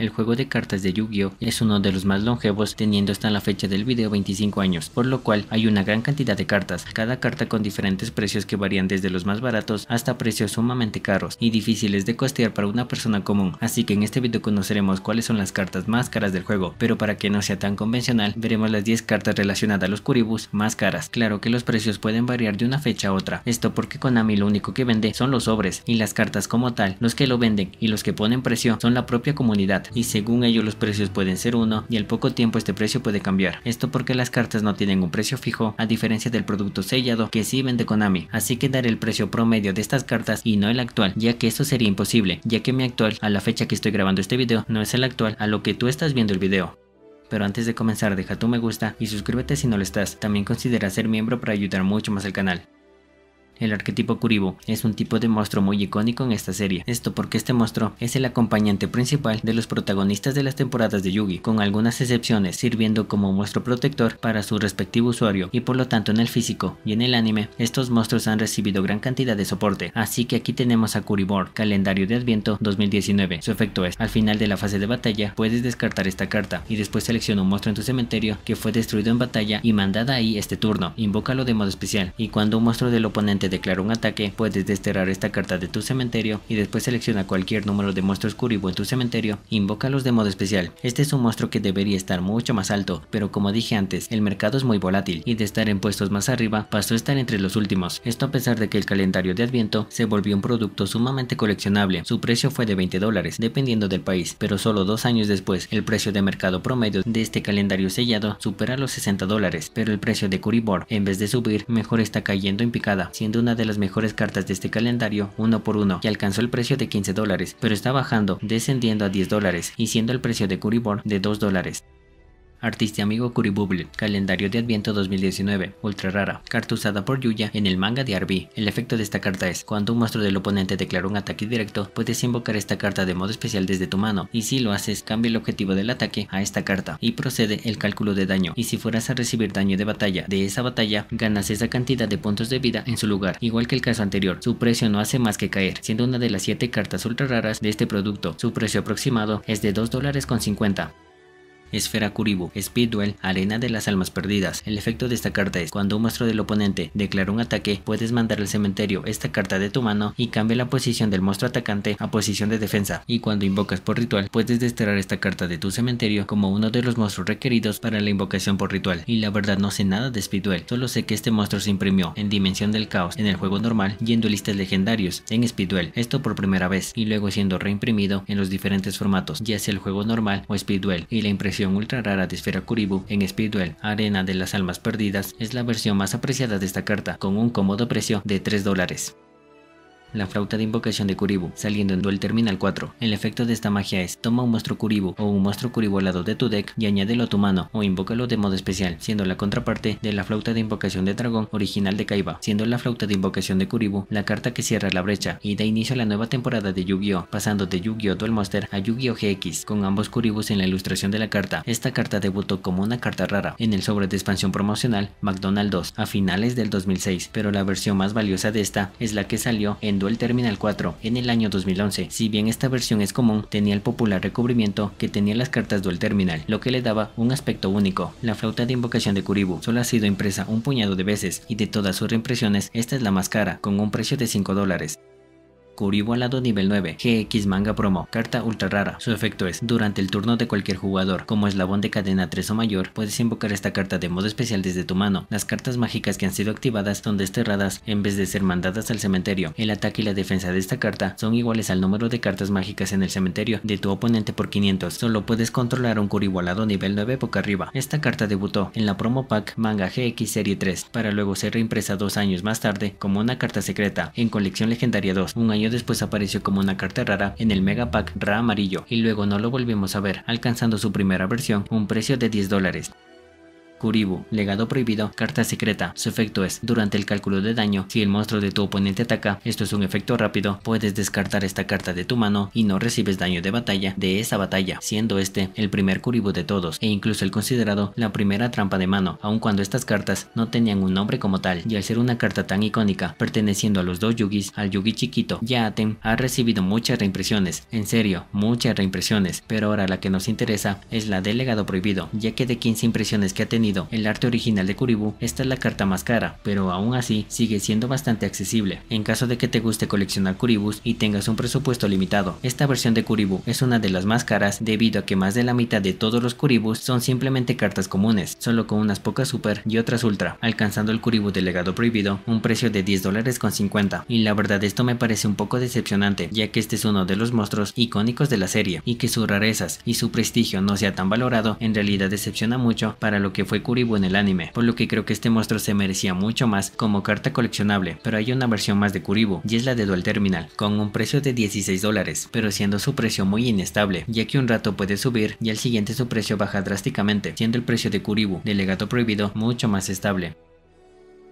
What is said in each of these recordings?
El juego de cartas de Yu-Gi-Oh! es uno de los más longevos teniendo hasta la fecha del video 25 años, por lo cual hay una gran cantidad de cartas, cada carta con diferentes precios que varían desde los más baratos hasta precios sumamente caros y difíciles de costear para una persona común, así que en este video conoceremos cuáles son las cartas más caras del juego, pero para que no sea tan convencional, veremos las 10 cartas relacionadas a los Kuribus más caras. Claro que los precios pueden variar de una fecha a otra, esto porque Konami lo único que vende son los sobres y las cartas como tal, los que lo venden y los que ponen precio son la propia comunidad y según ellos los precios pueden ser uno y al poco tiempo este precio puede cambiar. Esto porque las cartas no tienen un precio fijo a diferencia del producto sellado que sí vende Konami, así que daré el precio promedio de estas cartas y no el actual, ya que esto sería imposible, ya que mi actual a la fecha que estoy grabando este video no es el actual a lo que tú estás viendo el video. Pero antes de comenzar deja tu me gusta y suscríbete si no lo estás, también considera ser miembro para ayudar mucho más al canal. El arquetipo Kuribo. Es un tipo de monstruo muy icónico en esta serie, esto porque este monstruo es el acompañante principal de los protagonistas de las temporadas de Yugi, con algunas excepciones sirviendo como monstruo protector para su respectivo usuario y por lo tanto en el físico y en el anime estos monstruos han recibido gran cantidad de soporte, así que aquí tenemos a Kuribor, calendario de Adviento 2019, su efecto es, al final de la fase de batalla puedes descartar esta carta y después selecciona un monstruo en tu cementerio que fue destruido en batalla y mandada ahí este turno, invócalo de modo especial y cuando un monstruo del oponente declara un ataque, puedes desterrar esta carta de tu cementerio y después selecciona cualquier número de monstruos Kuribo en tu cementerio, invócalos de modo especial. Este es un monstruo que debería estar mucho más alto, pero como dije antes, el mercado es muy volátil y de estar en puestos más arriba pasó a estar entre los últimos. Esto a pesar de que el calendario de Adviento se volvió un producto sumamente coleccionable. Su precio fue de 20 dólares, dependiendo del país, pero solo dos años después, el precio de mercado promedio de este calendario sellado supera los 60 dólares, pero el precio de Kuribor, en vez de subir, mejor está cayendo en picada, siendo una de las mejores cartas de este calendario uno por uno, que alcanzó el precio de 15 dólares, pero está bajando, descendiendo a 10 dólares y siendo el precio de Curibor de 2 dólares. Artista amigo Curibubble, calendario de Adviento 2019, ultra rara, carta usada por Yuya en el manga de RB. El efecto de esta carta es, cuando un monstruo del oponente declara un ataque directo, puedes invocar esta carta de modo especial desde tu mano, y si lo haces, cambia el objetivo del ataque a esta carta, y procede el cálculo de daño, y si fueras a recibir daño de batalla de esa batalla, ganas esa cantidad de puntos de vida en su lugar, igual que el caso anterior, su precio no hace más que caer, siendo una de las 7 cartas ultra raras de este producto, su precio aproximado es de 2 dólares con 50. Esfera Kuribu, Speedwell, Arena de las Almas Perdidas. El efecto de esta carta es cuando un monstruo del oponente declara un ataque, puedes mandar al cementerio esta carta de tu mano y cambia la posición del monstruo atacante a posición de defensa. Y cuando invocas por ritual, puedes desterrar esta carta de tu cementerio como uno de los monstruos requeridos para la invocación por ritual. Y la verdad no sé nada de Speedwell, solo sé que este monstruo se imprimió en Dimensión del Caos en el juego normal y en legendarios en Speedwell, esto por primera vez, y luego siendo reimprimido en los diferentes formatos, ya sea el juego normal o Speedwell, y la impresión ultra rara de Esfera Kuribu en Speedwell Arena de las Almas Perdidas es la versión más apreciada de esta carta, con un cómodo precio de 3 dólares la flauta de invocación de Kuribu, saliendo en Duel Terminal 4. El efecto de esta magia es, toma un monstruo Kuribu o un monstruo Kuribu al lado de tu deck y añádelo a tu mano o invócalo de modo especial, siendo la contraparte de la flauta de invocación de dragón original de Kaiba, siendo la flauta de invocación de Kuribu la carta que cierra la brecha y da inicio a la nueva temporada de Yu-Gi-Oh, pasando de Yu-Gi-Oh Duel Monster a Yu-Gi-Oh GX, con ambos Kuribus en la ilustración de la carta. Esta carta debutó como una carta rara en el sobre de expansión promocional McDonald 2 a finales del 2006, pero la versión más valiosa de esta es la que salió en Duel Terminal 4 en el año 2011. Si bien esta versión es común, tenía el popular recubrimiento que tenía las cartas Duel Terminal, lo que le daba un aspecto único. La flauta de invocación de Kuribu solo ha sido impresa un puñado de veces y de todas sus reimpresiones esta es la más cara, con un precio de 5 dólares. Alado nivel 9, GX manga promo, carta ultra rara. Su efecto es, durante el turno de cualquier jugador, como eslabón de cadena 3 o mayor, puedes invocar esta carta de modo especial desde tu mano. Las cartas mágicas que han sido activadas son desterradas en vez de ser mandadas al cementerio. El ataque y la defensa de esta carta son iguales al número de cartas mágicas en el cementerio de tu oponente por 500. Solo puedes controlar un alado nivel 9 boca arriba. Esta carta debutó en la promo pack Manga GX Serie 3, para luego ser reimpresa dos años más tarde como una carta secreta en colección legendaria 2, un año después apareció como una carta rara en el Mega Pack Ra amarillo y luego no lo volvimos a ver, alcanzando su primera versión un precio de 10 dólares. Kuribu, legado prohibido, carta secreta. Su efecto es, durante el cálculo de daño, si el monstruo de tu oponente ataca, esto es un efecto rápido, puedes descartar esta carta de tu mano y no recibes daño de batalla de esa batalla, siendo este el primer Kuribu de todos e incluso el considerado la primera trampa de mano, aun cuando estas cartas no tenían un nombre como tal, y al ser una carta tan icónica, perteneciendo a los dos Yugis, al Yugi chiquito, Yaaten ha recibido muchas reimpresiones, en serio, muchas reimpresiones, pero ahora la que nos interesa es la del legado prohibido, ya que de 15 impresiones que ha tenido el arte original de Kuribu, esta es la carta más cara, pero aún así sigue siendo bastante accesible. En caso de que te guste coleccionar Kuribus y tengas un presupuesto limitado, esta versión de Kuribu es una de las más caras debido a que más de la mitad de todos los Kuribus son simplemente cartas comunes, solo con unas pocas super y otras ultra, alcanzando el Kuribu del legado prohibido un precio de 10 dólares con 50. Y la verdad esto me parece un poco decepcionante, ya que este es uno de los monstruos icónicos de la serie, y que sus rarezas y su prestigio no sea tan valorado en realidad decepciona mucho para lo que fue Kuribo en el anime, por lo que creo que este monstruo se merecía mucho más como carta coleccionable, pero hay una versión más de Kuribo, y es la de Dual Terminal, con un precio de 16 dólares, pero siendo su precio muy inestable, ya que un rato puede subir y al siguiente su precio baja drásticamente, siendo el precio de Kuribu, del legato prohibido, mucho más estable.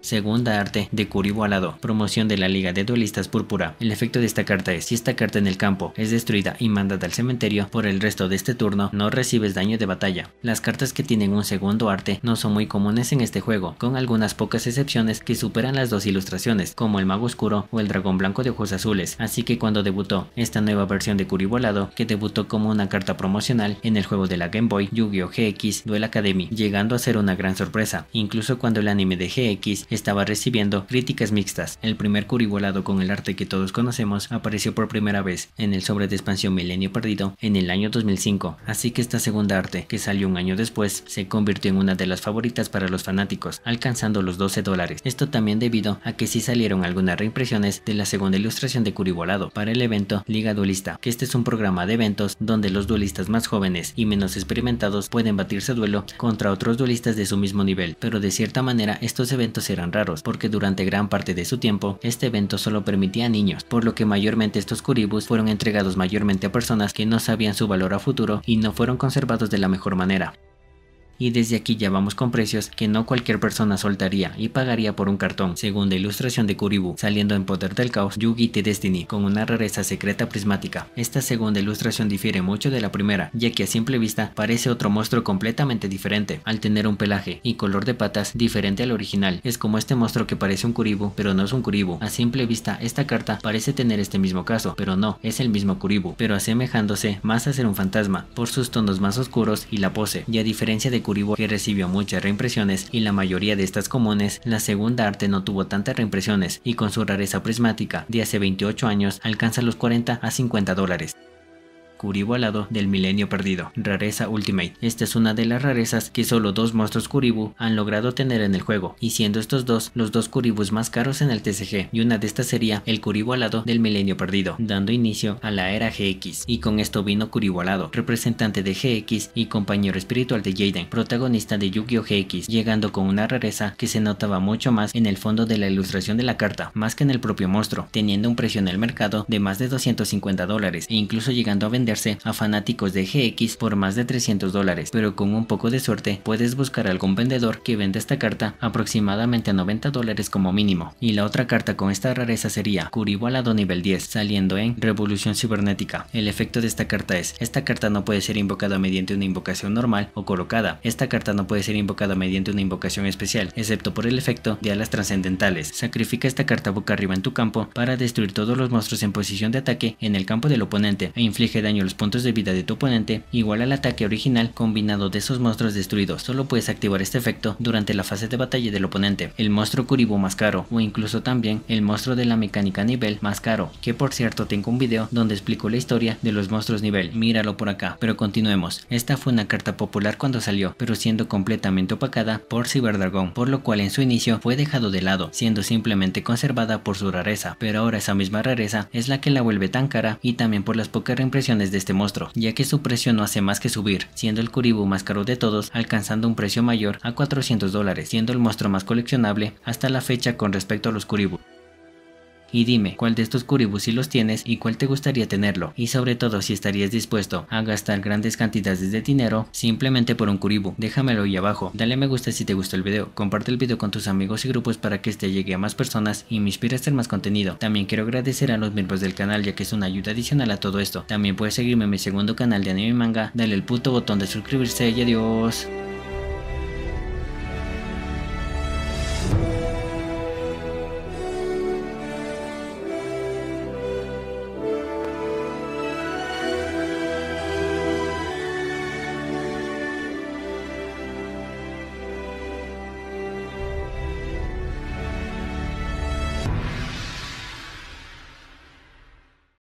Segunda arte de Kuribo alado, promoción de la Liga de Duelistas Púrpura. El efecto de esta carta es, si esta carta en el campo es destruida y mandada al cementerio, por el resto de este turno no recibes daño de batalla. Las cartas que tienen un segundo arte no son muy comunes en este juego, con algunas pocas excepciones que superan las dos ilustraciones, como el Mago Oscuro o el Dragón Blanco de Ojos Azules, así que cuando debutó esta nueva versión de Kuribo alado, que debutó como una carta promocional en el juego de la Game Boy Yu-Gi-Oh! GX Duel Academy, llegando a ser una gran sorpresa, incluso cuando el anime de GX estaba recibiendo críticas mixtas. El primer curibolado con el arte que todos conocemos apareció por primera vez en el sobre de expansión Milenio Perdido en el año 2005, así que esta segunda arte, que salió un año después, se convirtió en una de las favoritas para los fanáticos, alcanzando los 12 dólares. Esto también debido a que sí salieron algunas reimpresiones de la segunda ilustración de Curibolado para el evento Liga Duelista, que este es un programa de eventos donde los duelistas más jóvenes y menos experimentados pueden batirse duelo contra otros duelistas de su mismo nivel, pero de cierta manera estos eventos eran raros porque durante gran parte de su tiempo este evento solo permitía a niños, por lo que mayormente estos curibus fueron entregados mayormente a personas que no sabían su valor a futuro y no fueron conservados de la mejor manera y desde aquí ya vamos con precios que no cualquier persona soltaría y pagaría por un cartón, según la ilustración de Kuribu, saliendo en Poder del Caos Yugi T Destiny con una rareza secreta prismática. Esta segunda ilustración difiere mucho de la primera, ya que a simple vista parece otro monstruo completamente diferente, al tener un pelaje y color de patas diferente al original. Es como este monstruo que parece un Kuribu, pero no es un Kuribu. A simple vista esta carta parece tener este mismo caso, pero no, es el mismo Kuribu, pero asemejándose más a ser un fantasma, por sus tonos más oscuros y la pose, y a diferencia de Kuribo que recibió muchas reimpresiones y la mayoría de estas comunes, la segunda arte no tuvo tantas reimpresiones y con su rareza prismática de hace 28 años alcanza los 40 a 50 dólares. Kuribu del milenio perdido, rareza Ultimate. Esta es una de las rarezas que solo dos monstruos Kuribu han logrado tener en el juego, y siendo estos dos los dos Kuribus más caros en el TCG, y una de estas sería el Kuribu alado del milenio perdido, dando inicio a la era GX. Y con esto vino Kuribu alado, representante de GX y compañero espiritual de Jaden, protagonista de Yu-Gi-Oh! GX, llegando con una rareza que se notaba mucho más en el fondo de la ilustración de la carta, más que en el propio monstruo, teniendo un precio en el mercado de más de 250 dólares, e incluso llegando a vender a fanáticos de GX por más de 300 dólares, pero con un poco de suerte puedes buscar algún vendedor que venda esta carta aproximadamente a 90 dólares como mínimo. Y la otra carta con esta rareza sería Kuribo alado nivel 10, saliendo en Revolución Cibernética. El efecto de esta carta es, esta carta no puede ser invocada mediante una invocación normal o colocada. Esta carta no puede ser invocada mediante una invocación especial, excepto por el efecto de alas trascendentales. Sacrifica esta carta boca arriba en tu campo para destruir todos los monstruos en posición de ataque en el campo del oponente e inflige daño los puntos de vida de tu oponente igual al ataque original combinado de esos monstruos destruidos. Solo puedes activar este efecto durante la fase de batalla del oponente. El monstruo Kuribo más caro o incluso también el monstruo de la mecánica nivel más caro, que por cierto tengo un video donde explico la historia de los monstruos nivel, míralo por acá, pero continuemos. Esta fue una carta popular cuando salió, pero siendo completamente opacada por Cyberdragon, por lo cual en su inicio fue dejado de lado, siendo simplemente conservada por su rareza, pero ahora esa misma rareza es la que la vuelve tan cara y también por las pocas reimpresiones de este monstruo, ya que su precio no hace más que subir, siendo el Kuribu más caro de todos, alcanzando un precio mayor a 400 dólares, siendo el monstruo más coleccionable hasta la fecha con respecto a los Kuribu. Y dime cuál de estos Kuribu si los tienes y cuál te gustaría tenerlo y sobre todo si estarías dispuesto a gastar grandes cantidades de dinero simplemente por un Kuribu. Déjamelo ahí abajo, dale me gusta si te gustó el video, comparte el video con tus amigos y grupos para que este llegue a más personas y me inspire a hacer más contenido. También quiero agradecer a los miembros del canal ya que es una ayuda adicional a todo esto. También puedes seguirme en mi segundo canal de anime y manga, dale el puto botón de suscribirse y adiós.